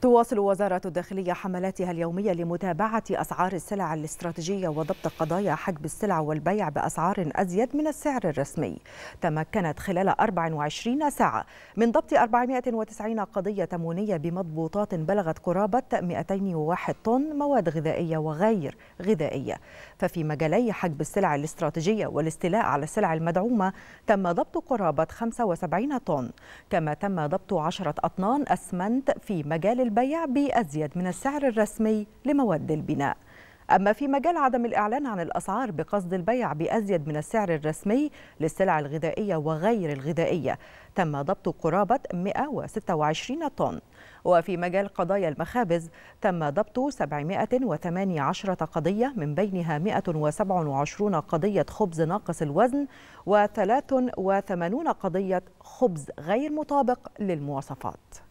تواصل وزارة الداخلية حملاتها اليومية لمتابعة أسعار السلع الاستراتيجية وضبط قضايا حجب السلع والبيع بأسعار أزيد من السعر الرسمي. تمكنت خلال 24 ساعة من ضبط 490 قضية تموينية بمضبوطات بلغت قرابة 201 طن مواد غذائية وغير غذائية. ففي مجالي حجب السلع الاستراتيجية والاستيلاء على السلع المدعومة تم ضبط قرابة 75 طن كما تم ضبط 10 أطنان أسمنت في مجال البيع بأزيد من السعر الرسمي لمواد البناء. أما في مجال عدم الإعلان عن الأسعار بقصد البيع بأزيد من السعر الرسمي للسلع الغذائية وغير الغذائية تم ضبط قرابة 126 طن. وفي مجال قضايا المخابز تم ضبط 718 قضية من بينها 127 قضية خبز ناقص الوزن و83 قضية خبز غير مطابق للمواصفات.